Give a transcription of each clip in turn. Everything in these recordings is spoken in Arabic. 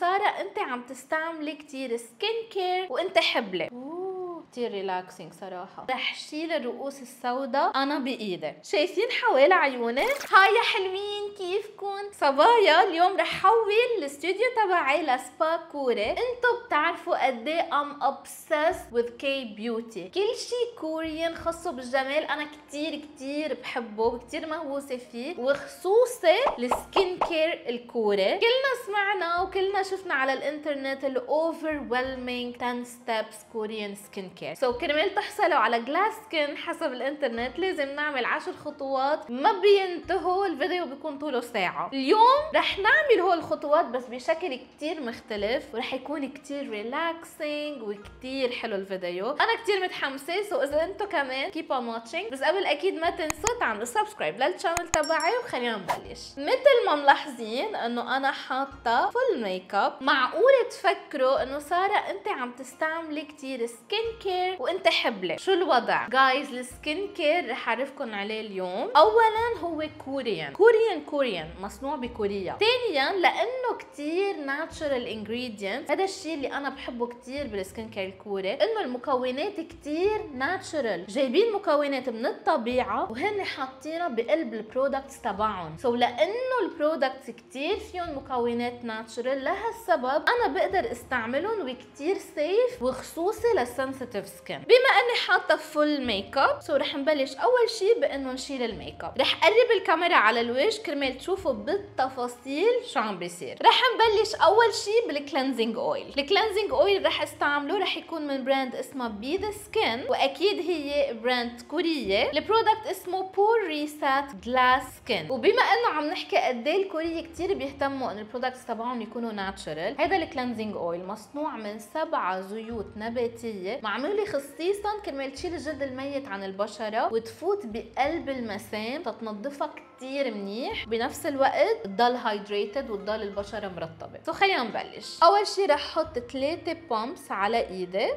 سارة أنت عم تستعملي كتير skin care وأنت حبلة. كتير relaxing صراحة. رح شيل الرؤوس السوداء. أنا بإيدي شايفين حوالي عيوني؟ هاي يا حلوين كيفكن؟ صبايا اليوم رح حول الاستوديو تبعي لسبا كوري. انتو بتعرفوا قد إيه I'm obsessed with K beauty كل شي Korean خاصه بالجمال. أنا كتير كتير بحبه كتير مهووسة فيه. وخصوصي ال skin care الكوري. كلنا سمعنا وكلنا شفنا على الإنترنت ال overwhelming 10 steps Korean skin care so كرمال تحصلوا على glass skin حسب الإنترنت لازم نعمل عشر خطوات ما بينتهوا الفيديو بيكون طوله ساعة. اليوم رح نعمل هول الخطوات بس بشكل كتير مختلف ورح يكون كتير relaxing وكتير حلو الفيديو. أنا كتير متحمسة so إذا أنتو كمان keep on watching. بس قبل أكيد ما تنسوا تعملوا subscribe لل channel تبعي وخلينا نبلش. مثل ما ملاحظين إنه أنا حاطة full makeup معقولة تفكروا إنه سارة أنت عم تستعملي كتير skin care وانت حبلة. شو الوضع؟ جايز ال skin care رح اعرفكم عليه اليوم. اولا هو Korean Korean Korean مصنوع بكوريا. ثانيا لأنه كتير natural ingredient هذا الشيء اللي أنا بحبه كتير بال skin care الكوري إنه المكونات كتير natural جايبين مكونات من الطبيعة وهن حاطينها بقلب ال products تبعهم. so so لأنه ال products كتير فيهم مكونات natural لهالسبب أنا بقدر استعملهم وكتير safe وخصوصي لل sensitive skin بما أني حاطة full makeup so رح نبلش أول شيء بإنه نشيل الميك اب رح قرب الكاميرا على الوجه كرمال تشوفوا بالتفاصيل شو عم بيصير. رح نبلش أول شيء بال cleansing oil ال cleansing oil رح استعمله رح يكون من brand اسمها Be The Skin وأكيد هي brand كورية. ال product اسمه Pore Reset Glass Skin وبما إنه عم نحكي قد إيه الكورية كثير بيهتموا إنه ال products تبعهم يكونوا natural هذا ال cleansing oil مصنوع من سبعة زيوت نباتية معمول خصيصا كرمال تشيل الجلد الميت عن البشرة وتفوت بقلب المسام تتنظفها كتير منيح. بنفس الوقت تضل hydrated وتضل البشرة مرطبة. so خلينا نبلش. أول شي رح أحط ثلاثة pumps على ايدي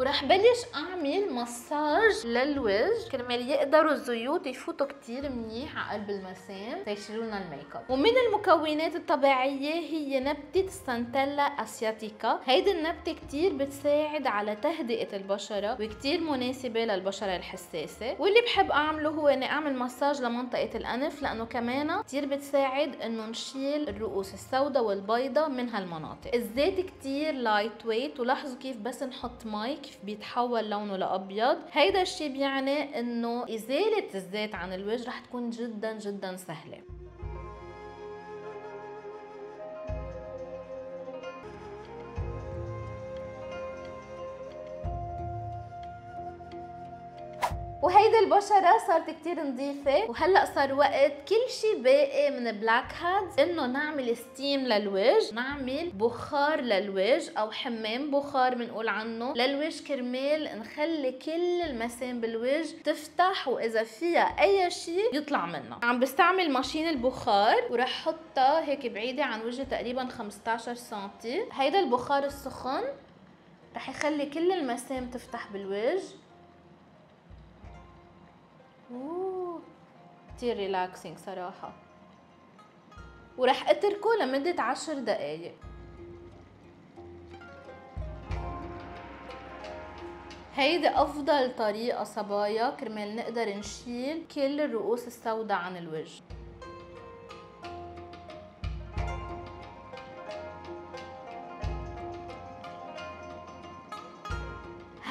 ورح بلش أعمل مساج للوجه. كرمال يقدروا الزيوت يفوتوا كتير منيح على قلب المسام. ليشيلوا لنا الميك اب. ومن المكونات الطبيعية هي نبتة Centella Asiatica. هيدي النبتة كتير بتساعد على تهدئة البشرة وكتير مناسبة للبشرة الحساسة. واللي بحب أعمله هو إني أعمل مساج لمنطقة الأنف لأنه كمان كتير بتساعد إنه نشيل الرؤوس السوداء والبيضاء من هالمناطق. الزيت كتير lightweight ولاحظوا كيف بس نحط مي كيف بيتحول لونه لأبيض. هيدا الشيء بيعني إنه إزالة الزيت عن الوجه رح تكون جدا جدا سهلة. وهيدي البشرة صارت كتير نظيفة وهلأ صار وقت كل شي باقي من blackheads إنه نعمل steam للوجه نعمل بخار للوجه أو حمام بخار بنقول عنه. للوجه كرمال نخلي كل المسام بالوجه تفتح وإذا فيها أي شي يطلع منها عم بستعمل ماشين البخار ورح حطها هيك بعيدة عن وجهي تقريبا 15 سنتي. هيدا البخار السخن رح يخلي كل المسام تفتح بالوجه كتير ريلاكسينج صراحة ورح اتركه لمدة عشر دقايق. هيدي أفضل طريقة صبايا كرمال نقدر نشيل كل الرؤوس السوداء عن الوجه.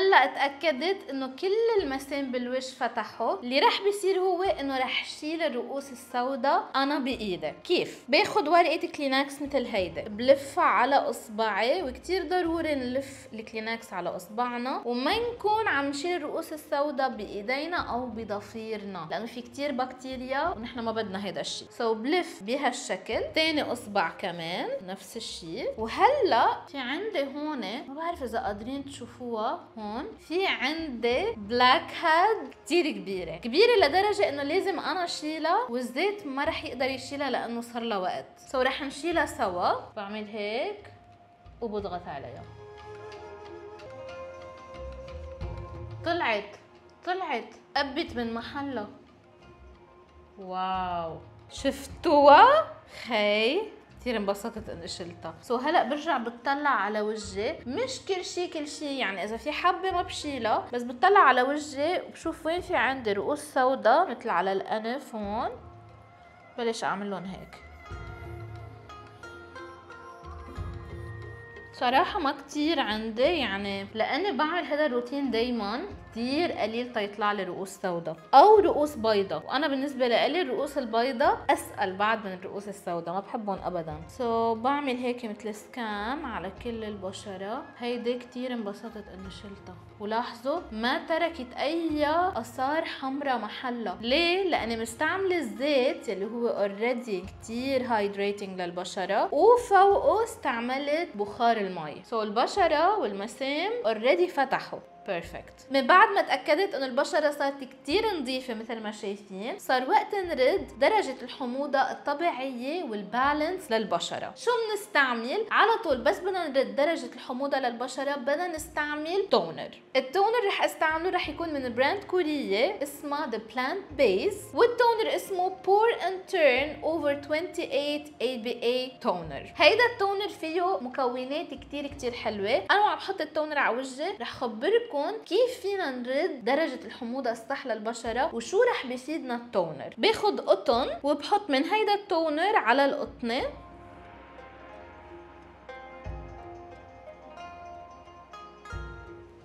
هلا اتاكدت انه كل المسام بالوجه فتحوا اللي رح بيصير هو انه رح شيل الرؤوس السوداء. أنا بإيدي. كيف؟ باخد ورقة كلينكس مثل هيدي. بلفها على إصبعي وكتير ضروري نلف الكلينكس على إصبعنا وما نكون عم نشيل الرؤوس السوداء بإيدينا أو بضفيرنا لأنه في كتير بكتيريا ونحن ما بدنا هيدا الشيء so بلف بهالشكل. ثاني إصبع كمان نفس الشيء وهلا في عندي هون ما بعرف إذا قادرين تشوفوها هون. في عندي blackhead كتير كبيرة. كبيرة لدرجة إنه لازم أنا أشيلها والزيت ما رح يقدر يشيلها لأنه صار لها وقت. so رح نشيلها سوا. بعمل هيك وبضغط عليها. طلعت. طلعت. قبت من محلها wow. شفتوها؟ أخي. كثير انبسطت اني شلتها. so هلأ برجع بتطلع على وجهي. مش كل شيء كل شيء يعني إذا في حبه ما بشيلها بس بتطلع على وجهي وبشوف وين في عندي رؤوس سوداء مثل على الأنف هون. بلش أعمل لهم هيك. صراحة ما كتير عندي يعني لأني بعمل هذا الروتين دايما. كتير قليل تيطلع لي رؤوس سوداء أو رؤوس بيضاء وأنا بالنسبة لي الرؤوس البيضاء أسقل بعد من الرؤوس السوداء ما بحبهم ابدا. so, بعمل هيك مثل scan على كل البشرة. هيدي كتير انبسطت إني شلتها. ولاحظوا ما تركت أي آثار حمراء محلها. ليه؟ لأني مستعملة الزيت اللي هو already كتير hydrating للبشرة. وفوقه استعملت بخار المي. so, البشرة والمسام already فتحوا. perfect من بعد ما تأكدت إنه البشرة صارت كتير نظيفة مثل ما شايفين صار وقت نرد درجة الحموضة الطبيعية وال balance للبشرة. شو بنستعمل على طول بس بدنا نرد درجة الحموضة للبشرة بدنا نستعمل toner ال toner رح أستعمله رح يكون من brand كورية اسمها The Plant Base وال toner اسمه Pore and Turnover 28 ABA toner هيدا ال toner فيه مكونات كتير كتير حلوة. أنا وعم بحط ال toner على وجهي رح خبركم لكم كيف فينا نرد درجة الحموضة الصح للبشرة وشو رح بيفيدنا ال toner؟ باخد قطن وبحط من هيدا ال toner على القطنة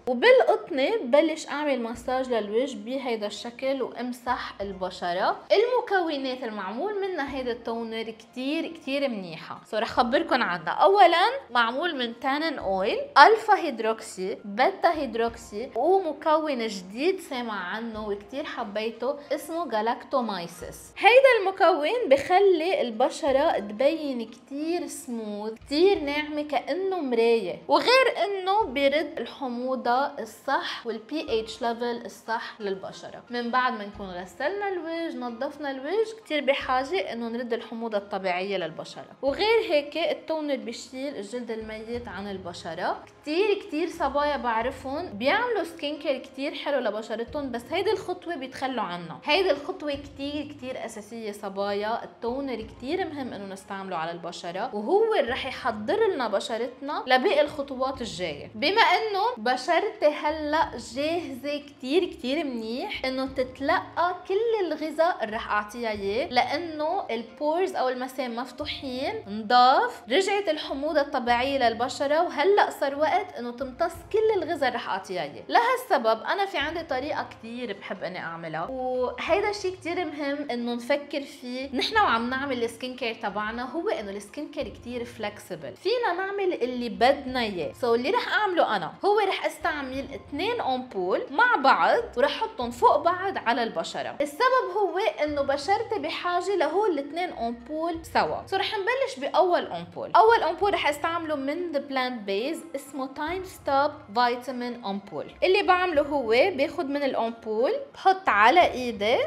وبالقطنة بلش أعمل مساج للوجه بهيدا الشكل وأمسح البشرة. المكونات المعمول منها هيدا ال toner كتير كتير منيحة. so رح خبركن عنها. اولا معمول من tannin oil alpha hydroxy beta hydroxy ومكون جديد سامع عنه وكتير حبيته اسمه galactomyces هيدا المكون بخلي البشرة تبين كتير سموث كتير ناعمة كأنه مراية. وغير إنه بيرد الحموضة الصح وال pH level الصح للبشرة. من بعد ما نكون غسلنا الوجه نظفنا الوجه كثير بحاجة إنه نرد الحموضة الطبيعية للبشرة. وغير هيك ال toner بيشيل الجلد الميت عن البشرة. كثير كثير صبايا بعرفهم بيعملوا skincare كثير حلو لبشرتهم بس هيدي الخطوة بيتخلوا عنها هيدي الخطوة كثير كثير أساسية صبايا. ال toner كثير مهم إنه نستعمله على البشرة وهو اللي رح يحضر لنا بشرتنا لباقي الخطوات الجاية. بما إنه بشرة بشرتي هلا جاهزة كتير كتير منيح إنه تتلقى كل الغذاء اللي رح أعطيها إياه لأنه ال pores أو المسام مفتوحين نضاف. رجعت الحموضة الطبيعية للبشرة وهلا صار وقت إنه تمتص كل الغذاء اللي رح أعطيها إياه. لهالسبب أنا في عندي طريقة كتير بحب إني أعملها وهيدا الشيء كتير مهم إنه نفكر فيه. نحن وعم نعمل ال skincare تبعنا هو إنه ال skincare كتير flexible فينا نعمل اللي بدنا إياه. so اللي رح أعمله أنا هو رح استعمل استعمل اثنين أمبول مع بعض ورح احطهم فوق بعض على البشرة. السبب هو إنه بشرتي بحاجة لهول الاثنين أمبول سوا. so رح نبلش بأول أمبول. أول أمبول رح أستعمله من The Plant Base اسمه Time Stop Vitamin Ampoule اللي بعمله هو باخذ من الأمبول بحط على إيدي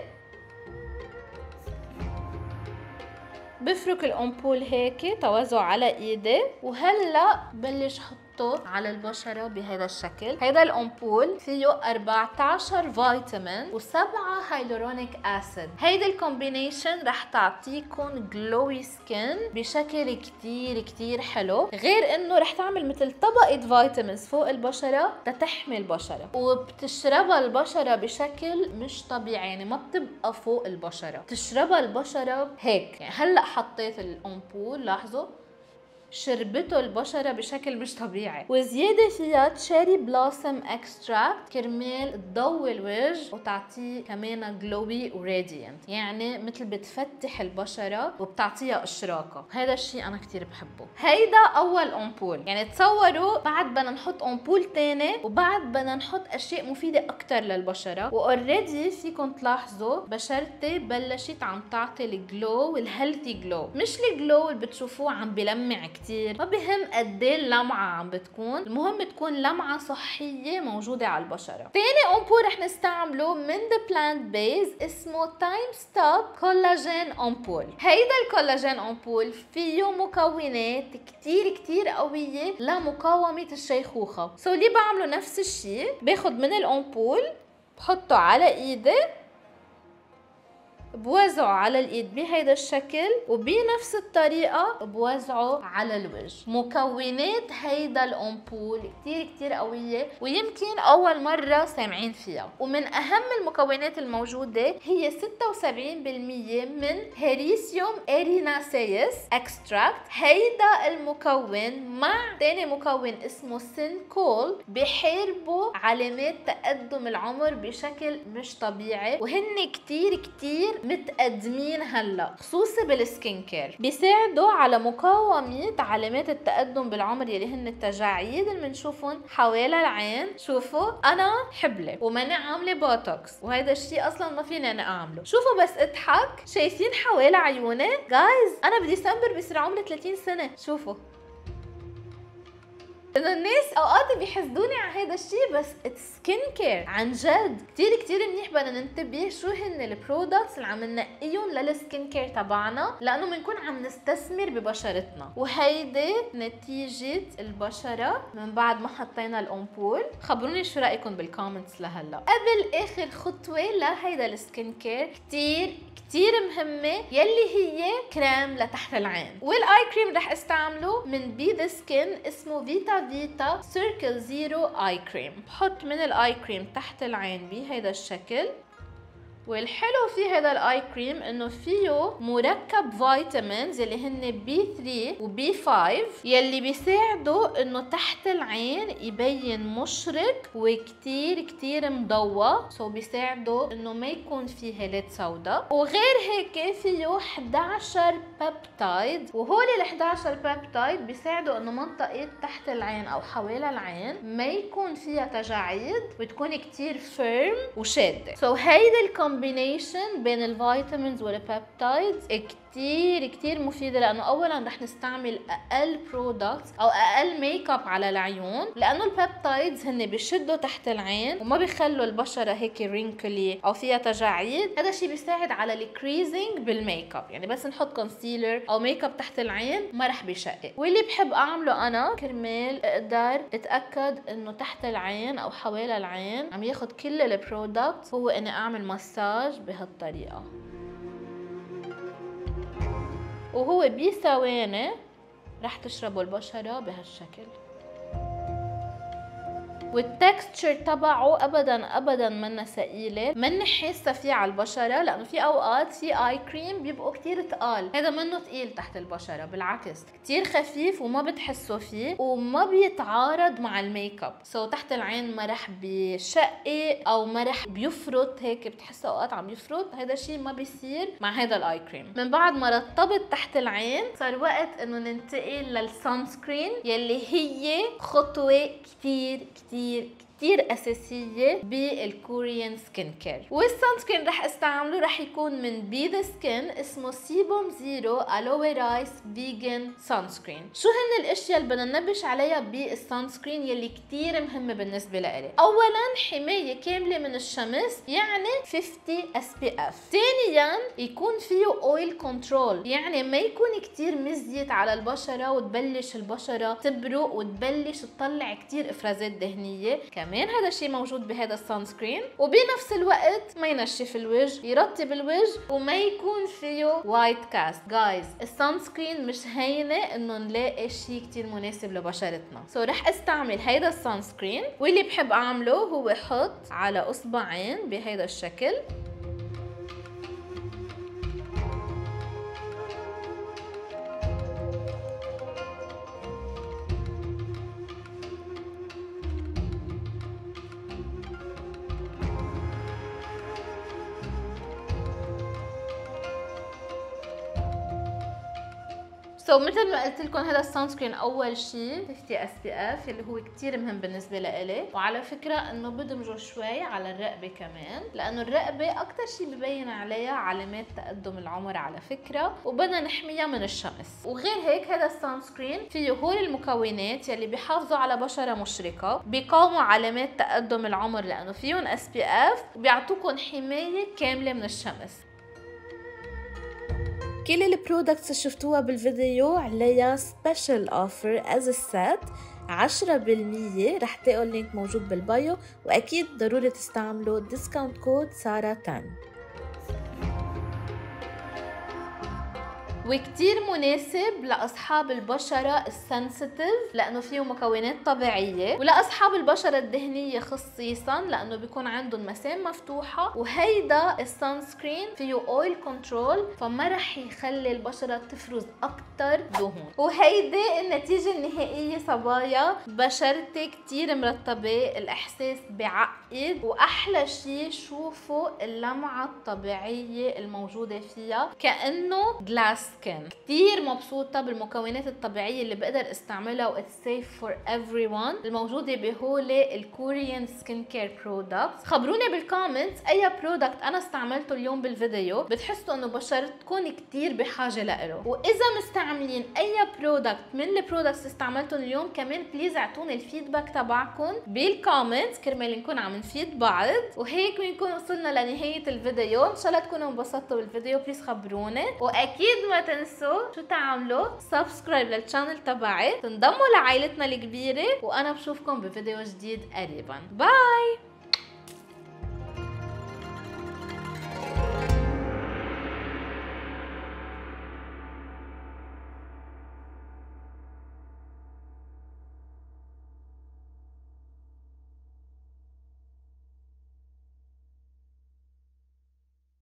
بفرك الأمبول هيك بتوزع على إيدي وهلأ بلش أحط نحطه على البشرة بهذا الشكل. هذا الأمبول فيه 14 فيتامين و7 hyaluronic acid. هيدا ال combination رح تعطيكم glowy skin بشكل كتير كتير حلو غير إنه رح تعمل مثل طبقة vitamins فوق البشرة تتحمي البشرة وبتشربها البشرة بشكل مش طبيعي يعني ما بتبقى فوق البشرة. بتشربها البشرة هيك. يعني هلأ حطيت الأمبول لاحظوا؟ شربته البشرة بشكل مش طبيعي. وزيادة فيها cherry blossom extract كرمال تضوي الوجه وتعطيه كمان glowy و radiant يعني مثل بتفتح البشرة وبتعطيها اشراقة. هذا الشيء أنا كتير بحبه. هيدا أول امبول يعني تصوروا بعد بدنا نحط امبول تاني وبعد بدنا نحط أشياء مفيدة أكتر للبشرة. و already فيكم تلاحظوا بشرتي بلشت عم تعطي ال glow وال healthy glow مش ال glow اللي بتشوفوه عم بلمع كتير. ما بهم قد إيه اللمعة عم بتكون؟ المهم تكون لمعة صحية موجودة على البشرة. ثاني امبول رح نستعمله من ذا بلانت بيز اسمه Time Stop collagen ampoule هيدا ال collagen ampoule فيه مكونات كتير كتير قوية لمقاومة الشيخوخة. so اللي بعمله نفس الشيء باخد من الامبول بحطه على إيدي بوزعه على الإيد بهيدا الشكل وبنفس الطريقة بوزعه على الوجه. مكونات هيدا الأمبول كتير كتير قوية ويمكن أول مرة سامعين فيها. ومن أهم المكونات الموجودة هي 76% من hericium erinaceus extract هيدا المكون مع تاني مكون اسمه سينكول بحاربوا علامات تقدم العمر بشكل مش طبيعي. وهن كتير كتير متقدمين هلا خصوصي بال skin care. بيساعدوا على مقاومة علامات التقدم بالعمر يلي هن التجاعيد اللي بنشوفهم حوالي العين. شوفوا أنا حبلة وماني عاملة بوتوكس وهذا الشيء أصلا ما فيني أنا أعمله. شوفوا بس إضحك شايفين حوالي عيوني؟ guys أنا بديسمبر بصير عمري 30 سنة. شوفوا. إنه الناس أوقات بيحسدوني على هذا الشيء بس skin care عن جد. كثير كثير منيح بدنا ننتبه شو هن ال products اللي عم ننقيهم لل skin care تبعنا لأنه بنكون عم نستثمر ببشرتنا. وهيدي نتيجة البشرة من بعد ما حطينا الامبول خبروني شو رأيكم بال comments لهلأ. قبل آخر خطوة لهيدا ال skin care كثير كتير مهمة يلي هي كريم لتحت العين. وال eye cream رح استعمله من بي ذا سكين اسمه Vita Vita Circle Zero eye cream بحط من ال eye cream تحت العين بهيدا الشكل. والحلو في هذا ال eye cream إنه فيه مركب vitamins اللي هن B 3 و B 5 يلي بيساعدوا إنه تحت العين يبين مشرق وكتير كتير مضوى. so بيساعدوا إنه ما يكون فيه هالات سوداء. وغير هيك فيه 11 peptide وهول ال 11 بيبتايد بيساعدوا إنه منطقة تحت العين أو حوالي العين ما يكون فيها تجاعيد وتكون كتير firm وشادة. so هيدا ال combination combination بين ال vitamins وال peptides كتير كتير مفيدة لأنه أولا رح نستعمل أقل products أو أقل ميك اب على العيون لأنه ال peptides هن بيشدوا تحت العين وما بيخلوا البشرة هيك wrinkly أو فيها تجاعيد. هذا الشيء بيساعد على ال creasing بال makeup يعني بس نحط concealer أو ميك اب تحت العين ما رح بيشقق. واللي بحب أعمله أنا كرمال أقدر أتأكد إنه تحت العين أو حوالي العين عم ياخد كل ال product هو إني أعمل مساج بهالطريقة. وهو بثواني رح تشربوا البشرة بهالشكل. وال texture تبعه ابدا ابدا منا ثقيله مني حاسه فيه على البشرة لأنه في أوقات في eye cream بيبقوا كتير تقال. هذا منه ثقيل تحت البشرة بالعكس كتير خفيف وما بتحسوا فيه وما بيتعارض مع ال makeup so, تحت العين ما رح بيشقق أو ما رح بيفرط هيك بتحسوا أوقات عم يفرط. هذا الشيء ما بيصير مع هذا ال eye cream من بعد ما رطبت تحت العين صار وقت إنه ننتقل لل sunscreen يلي هي خطوة كتير كتير كتير كتير أساسية بال Korean skin care. وال sunscreen رح أستعمله رح يكون من بي ذا سكين اسمه Sebum Zero Aloe رايس فيجن sunscreen. شو هن الأشياء اللي بدنا ننبش عليها بال sunscreen يلي كتير مهمة بالنسبة لإلي؟ أولا حماية كاملة من الشمس يعني 50 SPF ثانيا يكون فيه oil control يعني ما يكون كتير مزيت على البشرة وتبلش البشرة تبرق وتبلش تطلع كتير إفرازات دهنية كمان هذا الشيء موجود بهذا ال sunscreen وبنفس الوقت ما ينشف الوجه يرطب الوجه وما يكون فيه white cast guys ال sunscreen مش هينة إنه نلاقي شيء كتير مناسب لبشرتنا. so رح أستعمل هيدا ال sunscreen واللي بحب أعمله هو حط على أصبعين بهيدا الشكل. So, مثل ما قلت لكم هذا ال sunscreen أول شيء 50 SPF اللي هو كثير مهم بالنسبة لإلي. وعلى فكرة إنه بدمجه شوي على الرقبة كمان لأنه الرقبة أكثر شيء ببين عليها علامات تقدم العمر على فكرة وبدنا نحميها من الشمس. وغير هيك هذا ال sunscreen فيه هول المكونات يلي بيحافظوا على بشرة مشرقة بيقاوموا علامات تقدم العمر لأنه فيهم SPF وبيعطوكم حماية كاملة من الشمس. كل ال products اللي شفتوها بالفيديو عليها special offer is set 10% رح تلاقوا ال link موجود بال bio. وأكيد ضروري تستعملوا discount code سارة 10 وكتير مناسب لأصحاب البشرة ال sensitive لأنه فيه مكونات طبيعية ولاصحاب البشرة الدهنيه خصيصا لأنه بيكون عندهم مسام مفتوحة وهيدا ال sunscreen فيه oil control فما رح يخلي البشرة تفرز أكثر دهون. وهيدي النتيجة النهائية صبايا بشرتي كتير مرطبه الإحساس بيعقد وأحلى شيء شوفوا اللمعة الطبيعية الموجودة فيها كأنه glass skin كتير مبسوطة بالمكونات الطبيعية اللي بقدر استعملها and it's safe for everyone الموجوده بهولي ال Korean skincare products خبروني بال comments أي product أنا استعملته اليوم بالفيديو. بتحسوا إنه بشرتكم كتير بحاجة له واذا مستعملين أي product من ال products استعملتهم اليوم كمان please اعطوني ال feedback تبعكم بال comments كرمال نكون عم نفيد بعض. وهيك بنكون وصلنا لنهاية الفيديو. إن شاء الله تكونوا انبسطتوا بالفيديو. please خبروني. واكيد ما تنسوا شو تعملوا؟ subscribe لل channel تبعي تنضموا لعائلتنا الكبيرة وأنا بشوفكم بفيديو جديد قريبا. bye